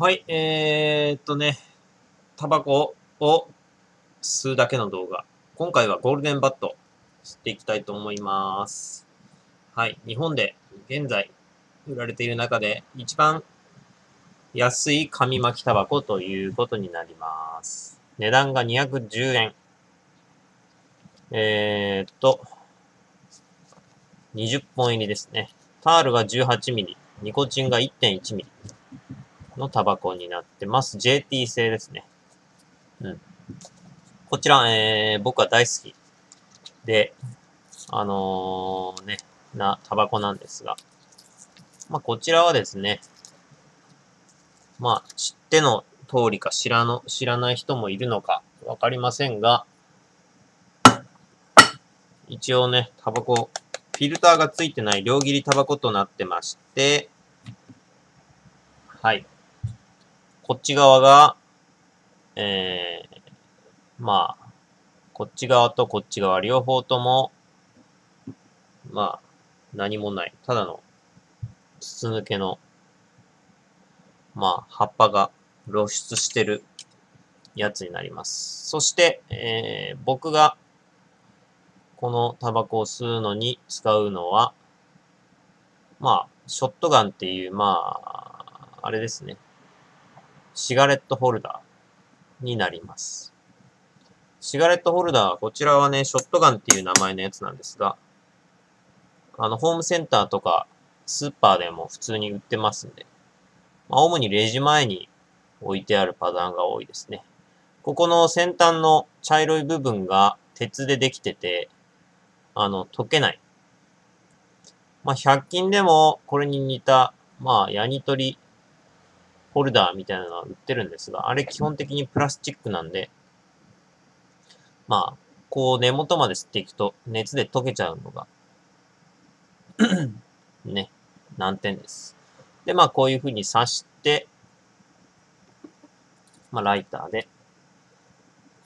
はい、えー、っとね、タバコを吸うだけの動画。今回はゴールデンバット吸っていきたいと思います。はい、日本で現在売られている中で一番安い紙巻きタバコということになります。値段が210円。えー、っと、20本入りですね。タールが18ミリ、ニコチンが1.1ミリ。のタバコになってます。JT 製ですね。うん。こちら、えー、僕は大好きで、あのー、ね、なタバコなんですが、まあ、こちらはですね、まあ、知っての通りか知らの、知らない人もいるのかわかりませんが、一応ね、タバコ、フィルターがついてない両切りタバコとなってまして、はい。こっち側が、えー、まあ、こっち側とこっち側、両方とも、まあ、何もない。ただの、筒抜けの、まあ、葉っぱが露出してるやつになります。そして、えー、僕が、このタバコを吸うのに使うのは、まあ、ショットガンっていう、まあ、あれですね。シガレットホルダーになります。シガレットホルダーは、こちらはね、ショットガンっていう名前のやつなんですが、あの、ホームセンターとかスーパーでも普通に売ってますんで、まあ、主にレジ前に置いてあるパターンが多いですね。ここの先端の茶色い部分が鉄でできてて、あの、溶けない。まあ、100均でもこれに似た、まあ、ヤニ取りホルダーみたいなのは売ってるんですが、あれ基本的にプラスチックなんで、まあ、こう根元まで吸っていくと熱で溶けちゃうのが ね、難点です。で、まあこういう風に刺して、まあライターで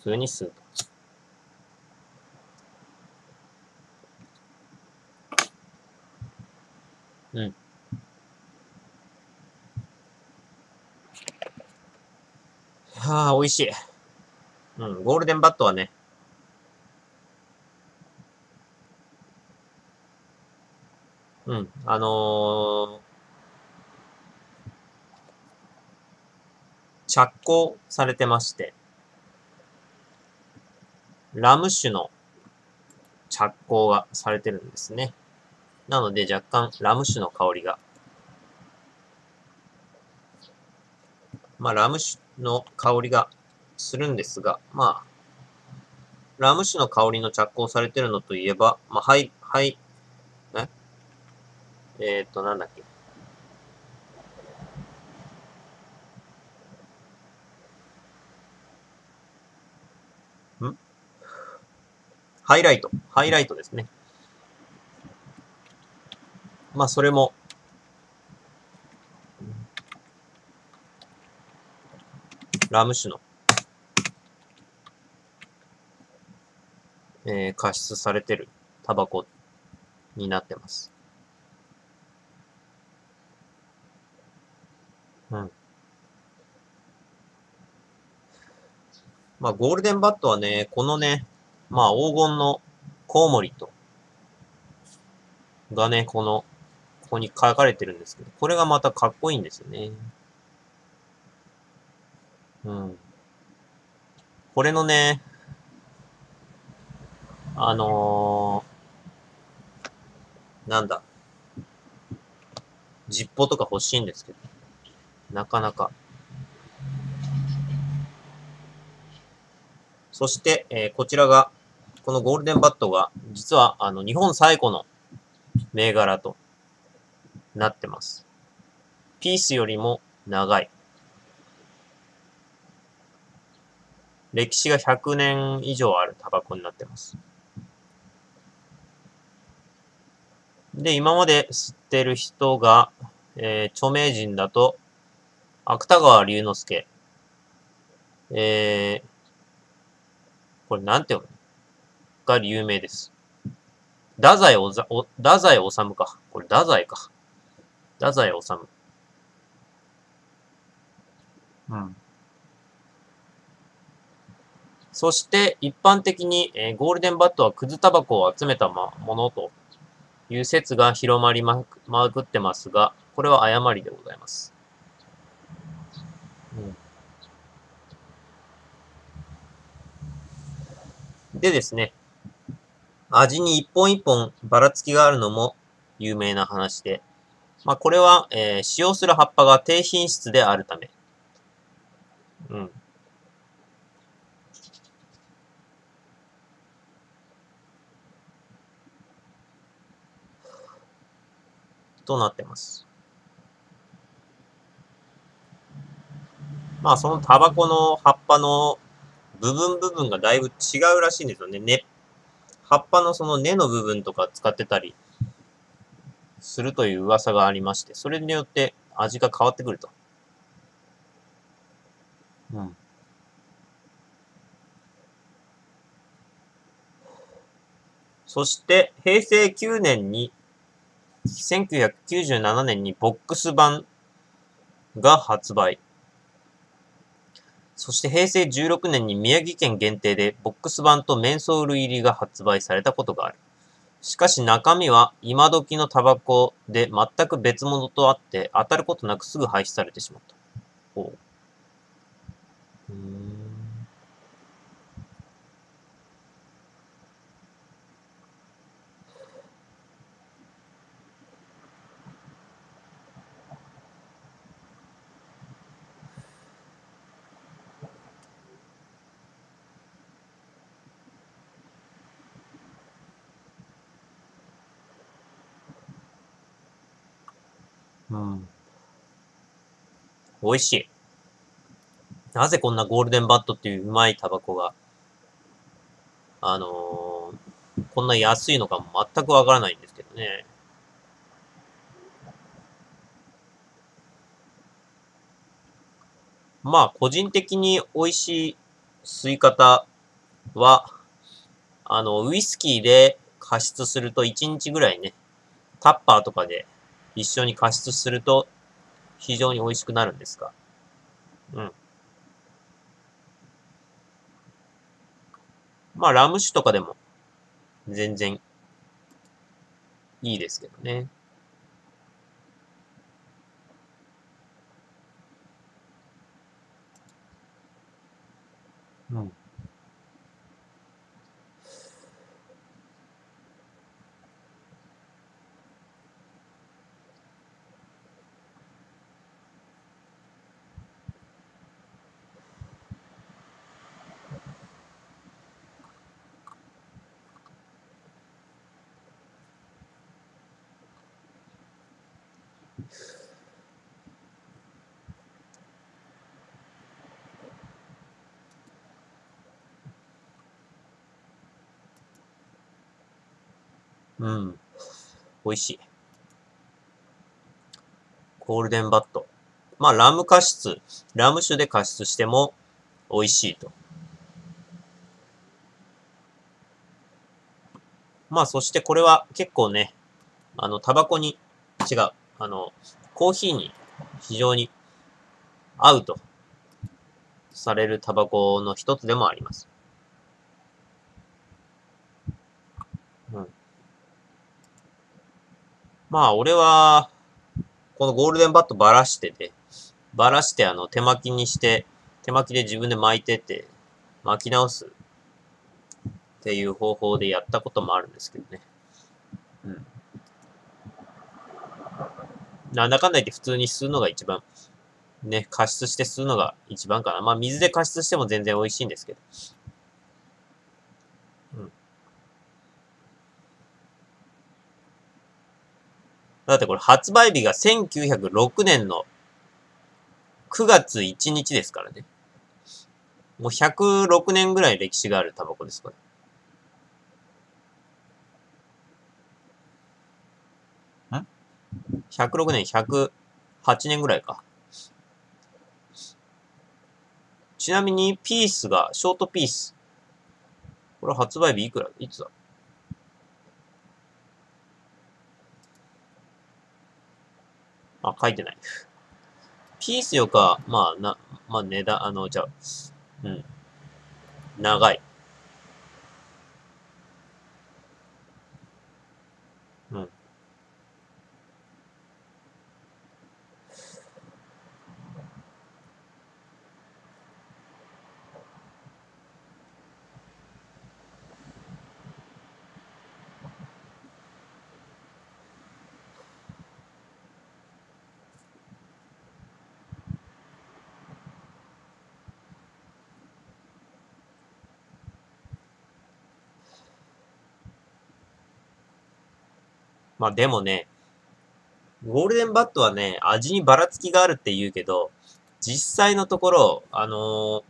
普通に吸うと。うん。はあ、美味しい。うん、ゴールデンバットはね、うん、あのー、着工されてまして、ラム酒の着工がされてるんですね。なので若干ラム酒の香りが。まあラム酒の香りがするんですが、まあ、ラム酒の香りの着工されてるのといえば、まあ、はい、はい、え？えー、っと、なんだっけ？ん？ハイライト。ハイライトですね。まあ、それも、ラム酒の、えー、加湿されてるタバコになってます。うん。まあ、ゴールデンバットはね、このね、まあ、黄金のコウモリと、がね、この、ここに書かれてるんですけど、これがまたかっこいいんですよね。うん。これのね、あのー、なんだ。ジッポとか欲しいんですけど、なかなか。そして、えー、こちらが、このゴールデンバットが、実は、あの、日本最古の銘柄となってます。ピースよりも長い。歴史が100年以上あるタバコになってます。で、今まで吸ってる人が、えー、著名人だと、芥川龍之介。えー、これなんて読むが有名です。太宰おざ、お、太宰治か。これ太宰か。太宰治。うん。そして、一般的に、えゴールデンバットはクズタバコを集めたものという説が広まりまくまくってますが、これは誤りでございます。うん、でですね、味に一本一本ばらつきがあるのも有名な話で、まあこれは、えー使用する葉っぱが低品質であるため、うん。となってます。まあそのタバコの葉っぱの部分部分がだいぶ違うらしいんですよね。根、葉っぱのその根の部分とか使ってたりするという噂がありまして、それによって味が変わってくると。うん。そして、平成9年に、1997年にボックス版が発売。そして平成16年に宮城県限定でボックス版とメンソール入りが発売されたことがある。しかし中身は今時のタバコで全く別物とあって当たることなくすぐ廃止されてしまった。ほう。ううん。美味しい。なぜこんなゴールデンバットっていううまいタバコが、あのーこんな安いのかも全くわからないんですけどね。まあ、個人的に美味しい吸い方は、あの、ウイスキーで加湿すると1日ぐらいね、タッパーとかで一緒に加湿すると非常に美味しくなるんですが。うん。まあ、ラム酒とかでも全然いいですけどね。うん。うん。美味しい。ゴールデンバット。まあ、ラム加湿、ラム酒で加湿しても美味しいと。まあ、そしてこれは結構ね、あの、タバコに、違う、あの、コーヒーに非常に合うとされるタバコの一つでもあります。うん。まあ、俺は、このゴールデンバットばらしてて、ばらしてあの、手巻きにして、手巻きで自分で巻いてて、巻き直すっていう方法でやったこともあるんですけどね。うん。なんだかんだ言って普通に吸うのが一番、ね、加湿して吸うのが一番かな。まあ、水で加湿しても全然美味しいんですけど。うん。だってこれ発売日が1906年の9月1日ですからね。もう106年ぐらい歴史があるタバコです、これ。?106 年、108年ぐらいか。ちなみに、ピースが、ショートピース。これ発売日いくら？いつだ？あ、書いてない。ピースよか、まあ、な、まあ、値段、あの、じゃあ、うん。長い。うん。まあでもね、ゴールデンバットはね、味にばらつきがあるって言うけど、実際のところ、あのー、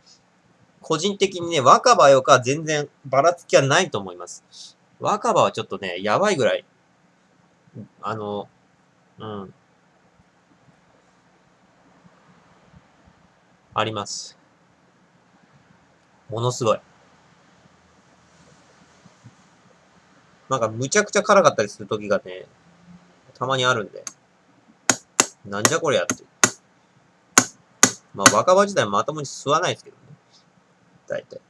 個人的にね、若葉よか全然ばらつきはないと思います。若葉はちょっとね、やばいぐらい、あの、うん。あります。ものすごい。なんかむちゃくちゃ辛かったりする時がね、たまにあるんで。なんじゃこりゃって。まあ若葉自体まともに吸わないですけどね。大体。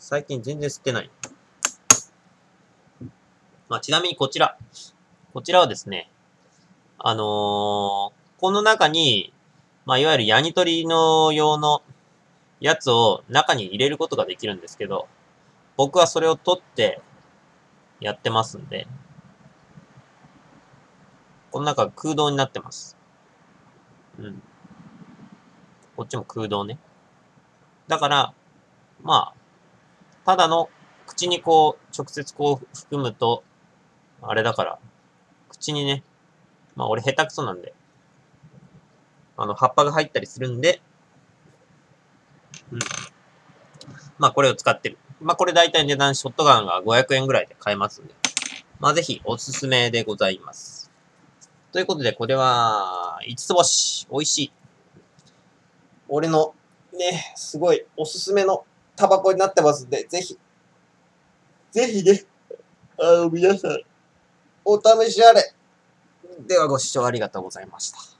最近全然吸ってない。まあちなみにこちら。こちらはですね、あのー、この中に、まあいわゆるヤニ取りの用のやつを中に入れることができるんですけど、僕はそれを取ってやってますんで、この中空洞になってます。うん。こっちも空洞ね。だから、まあ、ただの口にこう、直接こう含むと、あれだから、口にね、まあ俺下手くそなんで、あの、葉っぱが入ったりするんで、うん。まあこれを使ってる。まあ、これ大体値段、ショットガンが500円ぐらいで買えますんで。まあ、ぜひおすすめでございます。ということで、これは、5つ星。美味しい。俺の、ね、すごいおすすめのタバコになってますんで、ぜひ、ぜひね、あの、皆さん、お試しあれ。では、ご視聴ありがとうございました。